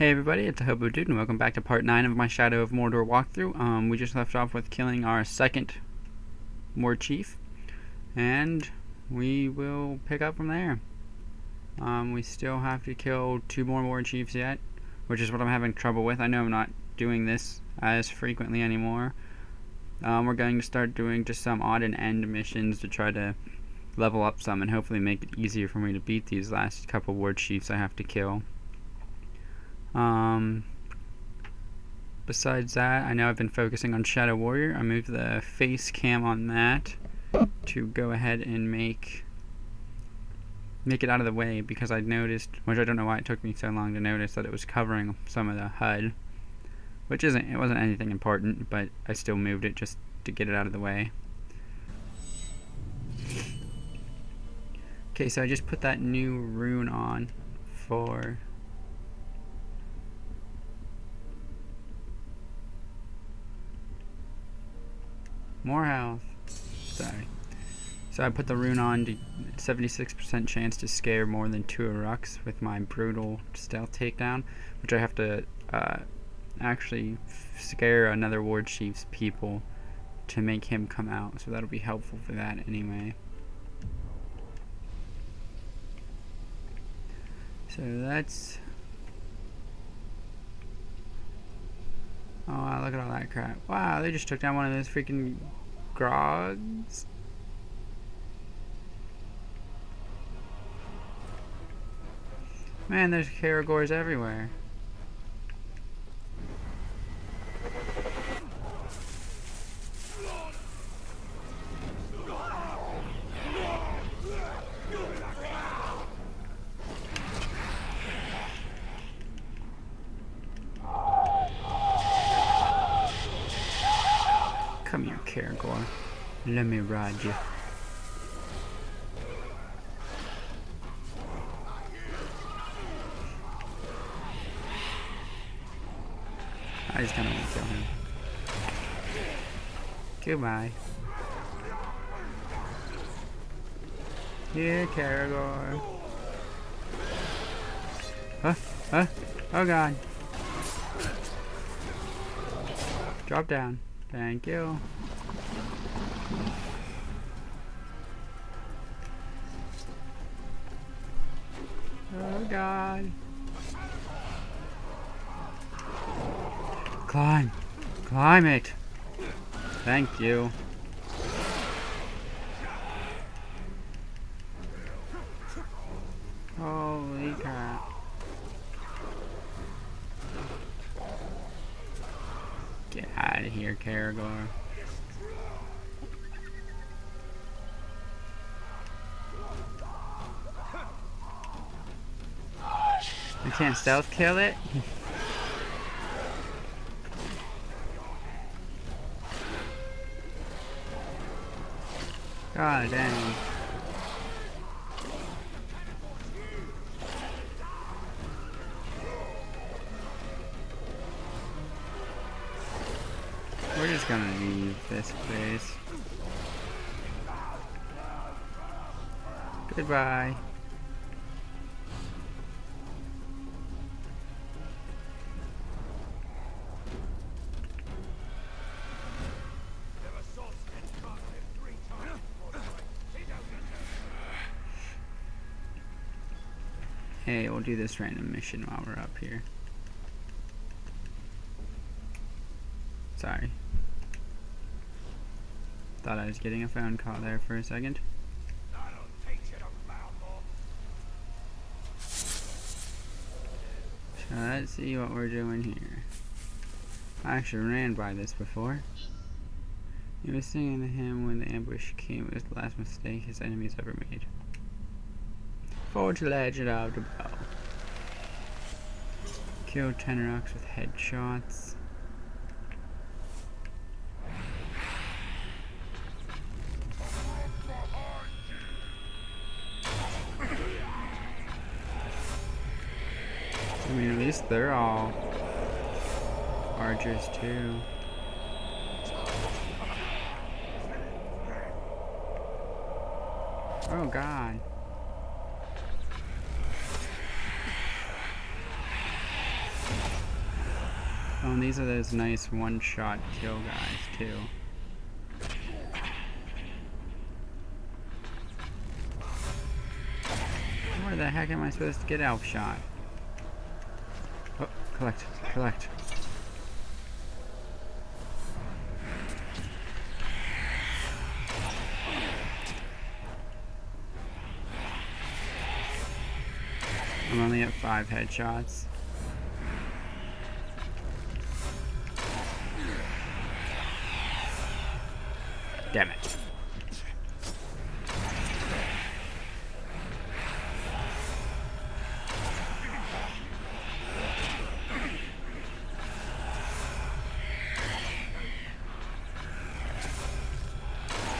Hey everybody, it's Hobo Dude, and welcome back to part 9 of my Shadow of Mordor walkthrough. Um, we just left off with killing our second War Chief, and we will pick up from there. Um, we still have to kill two more War Chiefs yet, which is what I'm having trouble with. I know I'm not doing this as frequently anymore. Um, we're going to start doing just some odd and end missions to try to level up some and hopefully make it easier for me to beat these last couple War Chiefs I have to kill. Um, besides that, I know I've been focusing on Shadow Warrior. I moved the face cam on that to go ahead and make make it out of the way because I noticed, which I don't know why it took me so long to notice that it was covering some of the HUD, which isn't it wasn't anything important, but I still moved it just to get it out of the way. Okay, so I just put that new rune on for More health. Sorry. So I put the rune on to 76% chance to scare more than two Uruks with my brutal stealth takedown, which I have to uh, actually scare another War Chief's people to make him come out. So that'll be helpful for that anyway. So that's Oh wow, look at all that crap. Wow, they just took down one of those freaking Graugs. Man, there's Caragors everywhere. Come here, Caragor. I just kinda want to kill him. Goodbye. Here, Caragor. Huh? Huh? Oh god. Drop down. Thank you. It. Thank you. Holy crap. Get out of here, Caragor. I can't stealth kill it? God dang. We're just gonna leave this place. Goodbye. Hey, we'll do this random mission while we're up here. Sorry. Thought I was getting a phone call there for a second. So let's see what we're doing here. I actually ran by this before. He was singing to him when the ambush came. It was the last mistake his enemies ever made. Forge Legend of the Bow. Kill 10 Uruks with headshots. I mean, at least they're all archers too. Oh god. Oh, and these are those nice one-shot kill guys, too. Where the heck am I supposed to get elf shot? Oh, collect, collect. I'm only at five headshots. Damn it.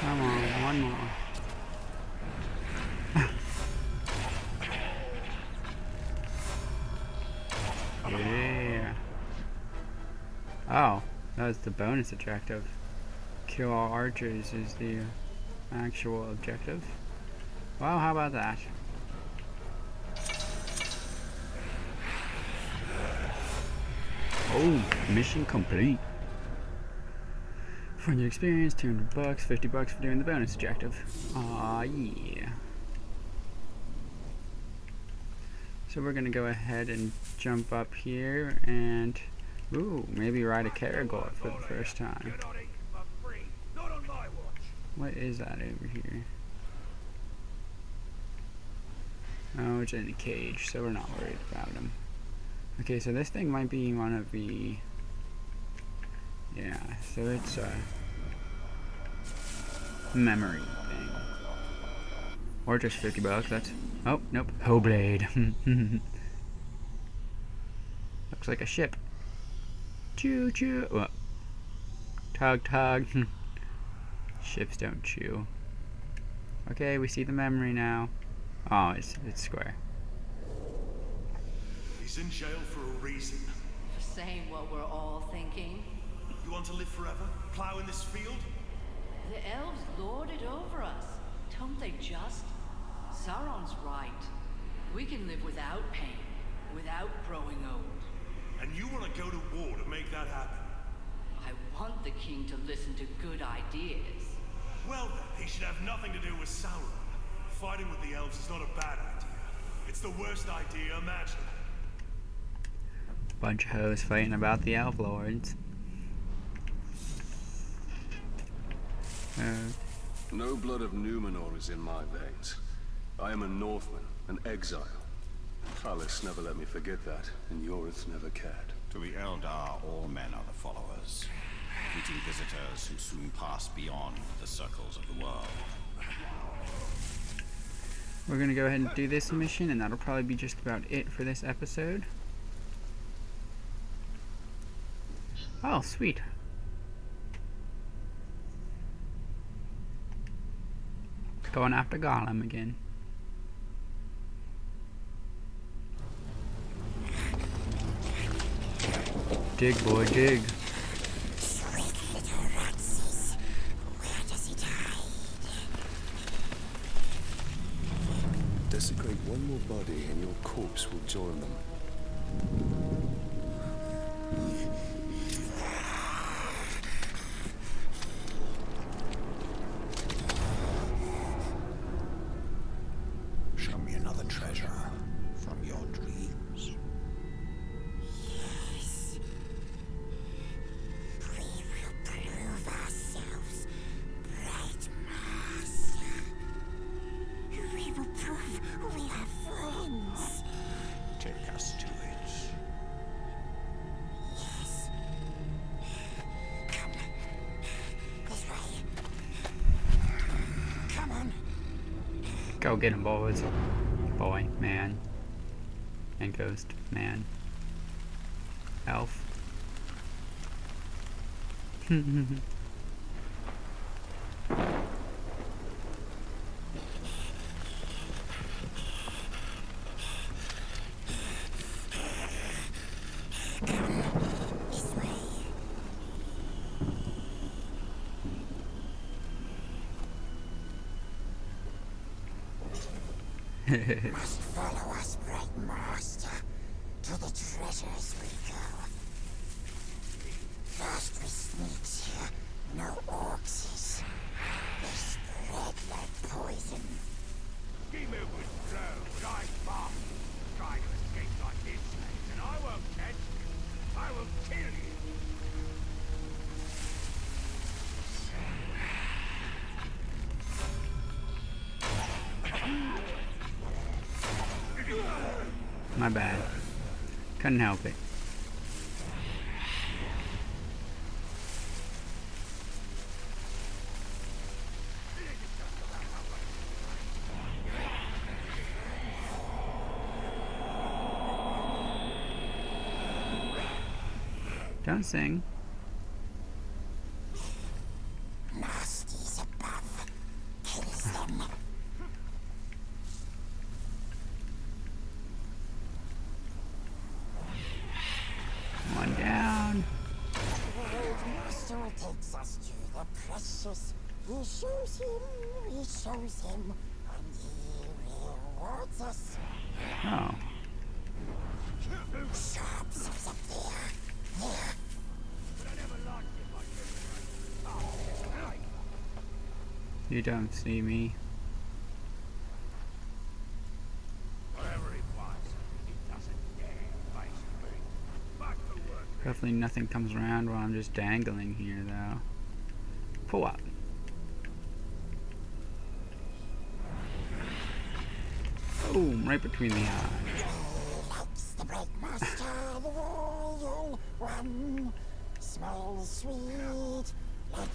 Come on, one more. yeah. Oh, that was the bonus objective. Kill all archers is the actual objective. Well, how about that? Oh, mission complete. For your experience, 200 bucks, 50 bucks for doing the bonus objective. Aw, yeah. So we're gonna go ahead and jump up here and, ooh, maybe ride a Caragor for the first time. What is that over here? Oh, it's in a cage, so we're not worried about him. Okay, so this thing might be one of the... Yeah, so it's a memory thing. Or just 50 bucks, that's... Oh, nope. blade. Looks like a ship. Choo choo. Oh, Well, tug tug. Ships don't chew. Okay, we see the memory now. Oh, it's it's square. He's in jail for a reason. For saying what we're all thinking. You want to live forever? Plow in this field? The elves lord it over us. Don't they just? Sauron's right. We can live without pain, without growing old. And you want to go to war to make that happen? I want the king to listen to good ideas. Well then, he should have nothing to do with Sauron. Fighting with the elves is not a bad idea. It's the worst idea imaginable. Bunch of hoes fighting about the elf lords. Uh, no blood of Numenor is in my veins. I am a Northman, an exile. Talis never let me forget that, and Yorith never cared. To the Eldar, all men are the followers. Visitors who soon pass beyond the circles of the world. We're gonna go ahead and do this mission, and that'll probably be just about it for this episode. Oh, sweet. Going after Gollum again. Dig, boy, dig. Desecrate one more body and your corpse will join them. Get boys. Boy, man. And ghost, man. Elf. This way. Must follow us, bright master. To the treasures we My bad. Couldn't help it. Don't sing. Nasties above. Kills them. Come on down. Old master takes us to the precious. He shows him, he shows him, and he rewards us. Oh. Up there. There. You don't see me. Hopefully nothing comes around while I'm just dangling here though. Pull up. Right between the eyes. The master, the royal one. Sweet, like.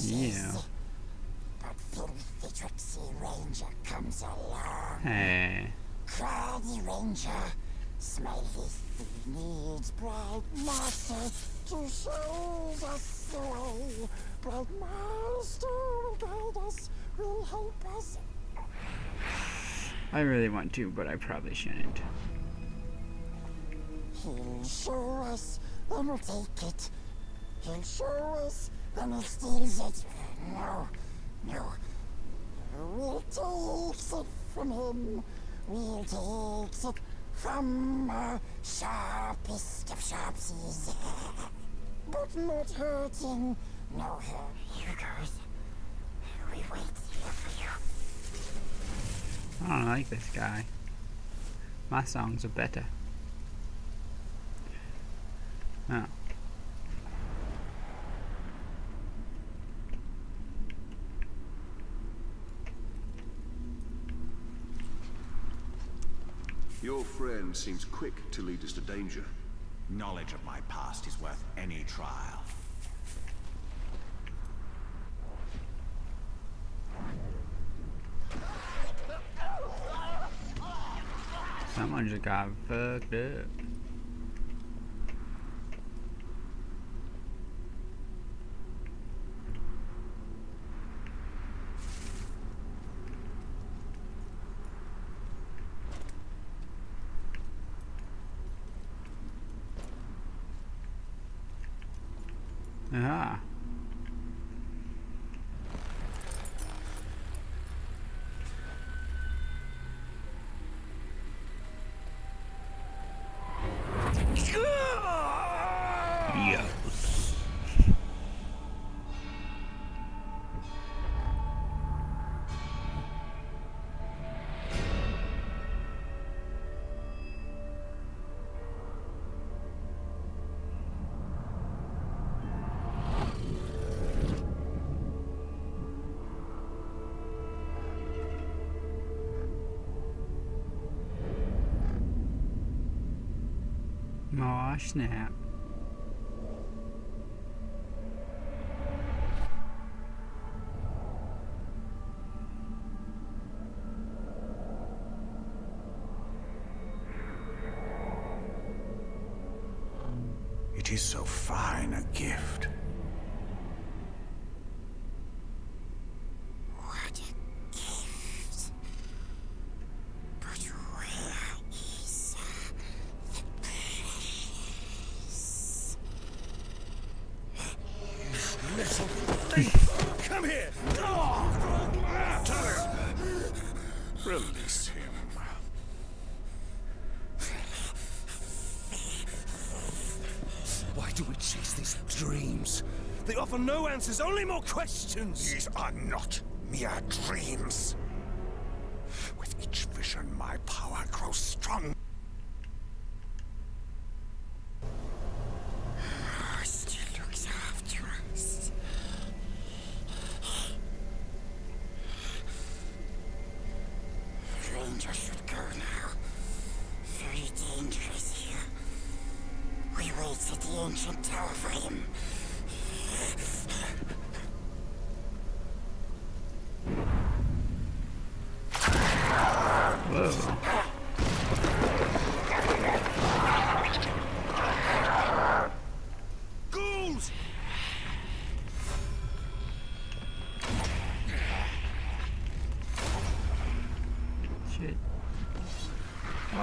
Yeah. But filthy tricksy ranger comes along. Hey. Craggy ranger, thief needs bright master to show us the way. Bright master will guide us, will help us. I really want to, but I probably shouldn't. He'll show us, then we'll take it. He'll show us, then he steals it. No, no. We'll take it from him. We'll take it from our sharpest of sharpsies. but not hurting. No. Here goes. We wait here for you. I don't like this guy. My songs are better. Oh. Your friend seems quick to lead us to danger. Knowledge of my past is worth any trial. Someone just got fucked up. Ah. Aw, snap. It is so fine a gift. Answers, only more questions! These are not mere dreams.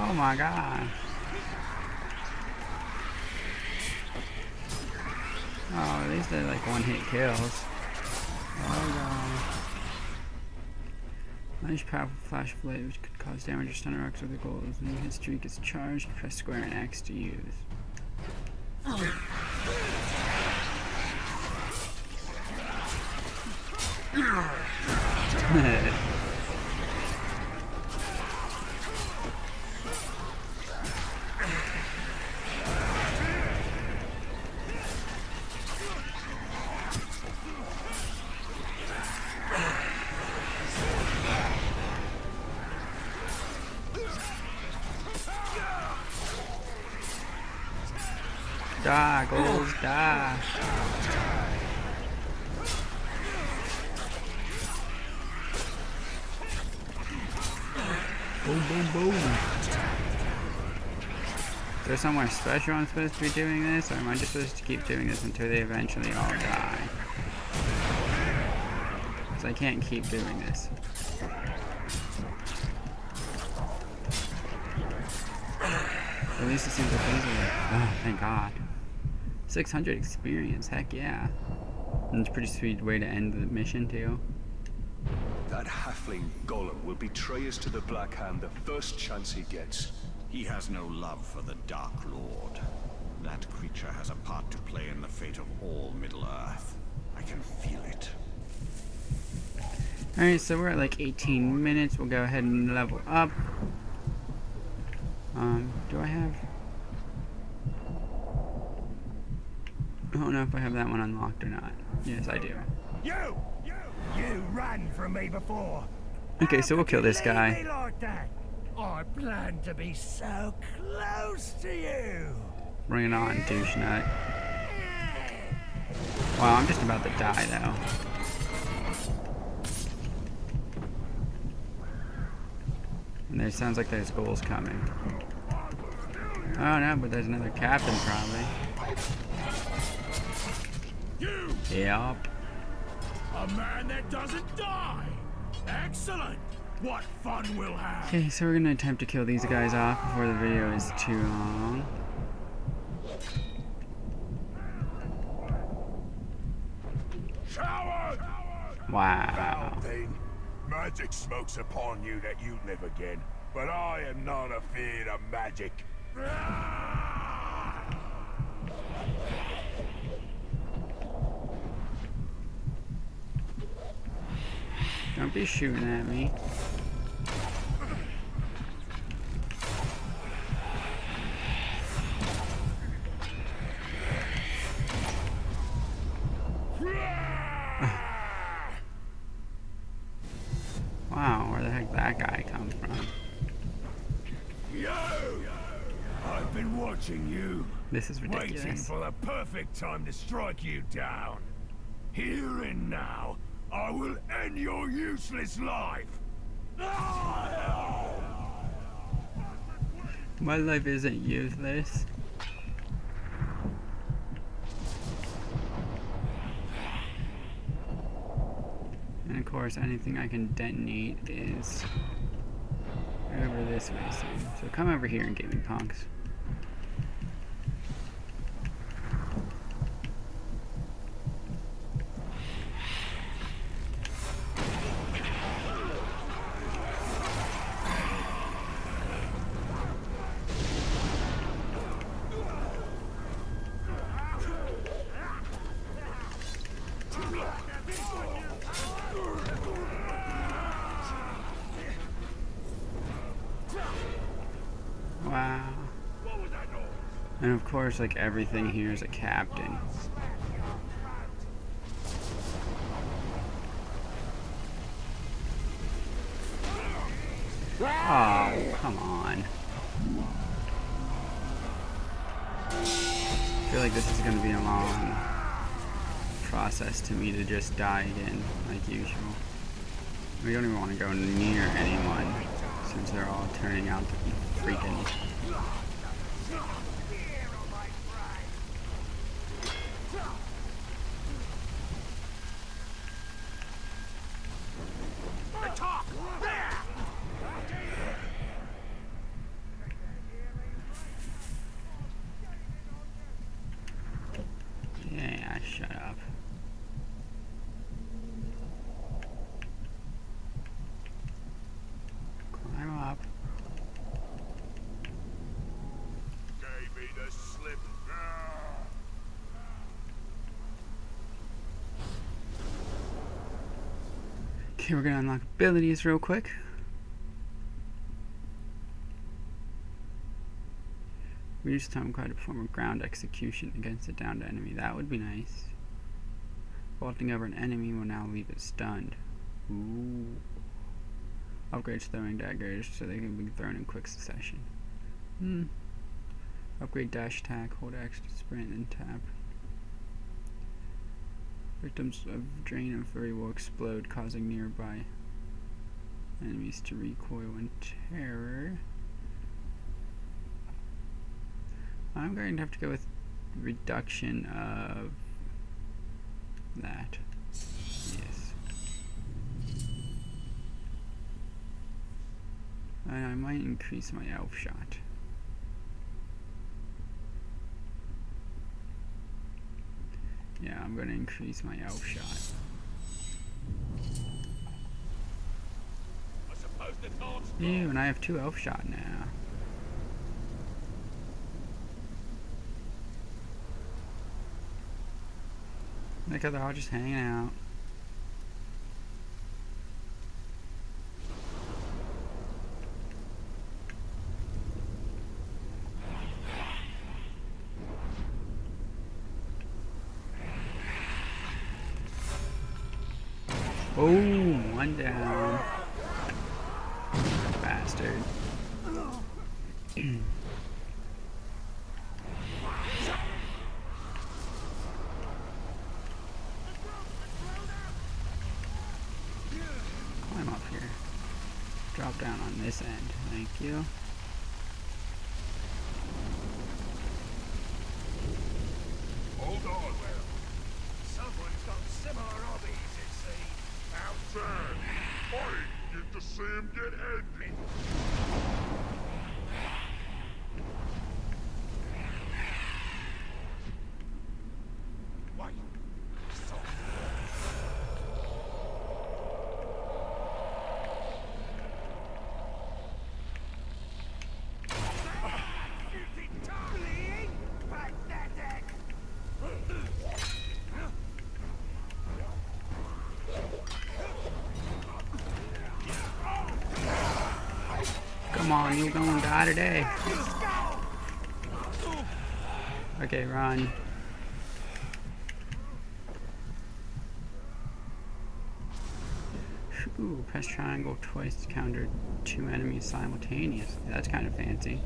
Oh my god. Oh, at least they're like one hit kills. Oh god. Nice powerful flash blade which could cause damage or stun Uruks with the ghouls. When his streak is charged, press square and X to use. Oh. Die, ghouls, die. Boom, boom, boom. Is there somewhere special I'm supposed to be doing this, or am I just supposed to keep doing this until they eventually all die? Because I can't keep doing this. At least it seems like are. Oh, thank God. 600 experience, heck yeah. And it's a pretty sweet way to end the mission, too. That halfling Gollum will betray us to the Black Hand the first chance he gets. He has no love for the Dark Lord. That creature has a part to play in the fate of all Middle-earth. I can feel it. Alright, so we're at like 18 minutes. We'll go ahead and level up. Um, do I have... I don't know if I have that one unlocked or not. Yes, I do. You! You! You ran from me before. Okay, so we'll kill this guy. like. I planned to be so close to you. Bring it on, douche nut. Wow, I'm just about to die though. And there sounds like there's ghouls coming. Oh no, but there's another captain probably. Yep. A man that doesn't die. Excellent. What fun we'll have. Okay, so we're gonna attempt to kill these guys off before the video is too long. Coward! Wow. thing. Magic smokes upon you that you live again. But I am not afeard of magic. Don't be shooting at me. Wow, where the heck that guy come from? Yo! I've been watching you. This is ridiculous. Waiting for the perfect time to strike you down. Here and now, I will end your useless life. My life isn't useless. And of course, anything I can detonate is over this way. So, so come over here and get me, punks. Wow. And of course, like everything here is a captain. Oh, come on. I feel like this is going to be a long process to me to just die again, like usual. We don't even want to go near anyone, since they're all turning out to be freaking Yeah, shut up. Climb up. Gave me the slip. Okay, we're gonna unlock abilities real quick. Reduce time required to perform a ground execution against a downed enemy. That would be nice. Vaulting over an enemy will now leave it stunned. Ooh. Upgrades throwing daggers so they can be thrown in quick succession. Hmm. Upgrade dash attack, hold X to sprint and tap. Victims of Drain and Fury will explode, causing nearby enemies to recoil in terror. I'm going to have to go with reduction of that. Yes. And I might increase my elf shot. Yeah, I'm going to increase my elf shot. I suppose the taunts Ew, and I have two elf shot now. Look how they're all just hanging out. Oh, one down. Bastard. Climb up here. Drop down on this end. Thank you. Hold on, Will. Someone's got similar hobbies, it seems. Outside. I get to see him get on, you're gonna die today. Okay, run. Ooh, press triangle twice to counter two enemies simultaneously. That's kind of fancy.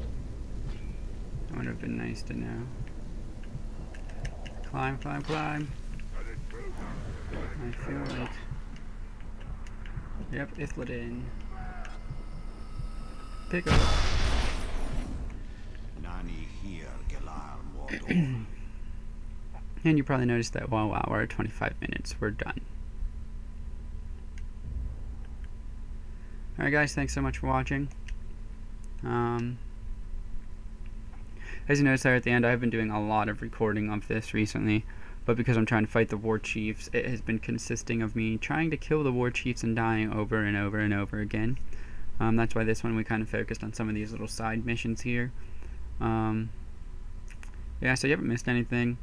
That would have been nice to know. Climb, climb, climb. I feel like. Yep, Ithildin. Pick up. Nani here, Galar And you probably noticed that while wow, we're 25 minutes, we're done. Alright guys, thanks so much for watching. Um, as you noticed there at the end, I've been doing a lot of recording of this recently, but because I'm trying to fight the war chiefs, it has been consisting of me trying to kill the war chiefs and dying over and over and over again. Um, that's why this one we kind of focused on some of these little side missions here. Um, yeah, so you haven't missed anything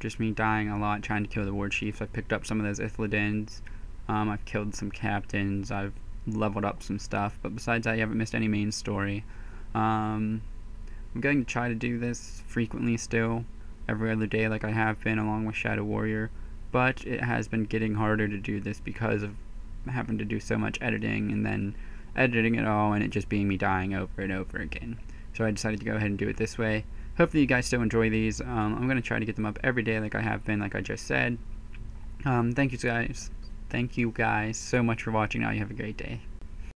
just me dying a lot trying to kill the war chiefs. I've picked up some of those Ithildins. Um, I've killed some captains. I've leveled up some stuff. But besides that, you haven't missed any main story. Um, I'm going to try to do this frequently still, every other day like I have been along with Shadow Warrior. But it has been getting harder to do this because of having to do so much editing and then editing it all and it just being me dying over and over again. So I decided to go ahead and do it this way. hopefully you guys still enjoy these. Um, I'm gonna try to get them up every day, like I have been, like I just said. Um, thank you guys. Thank you guys so much for watching. Now you have a great day.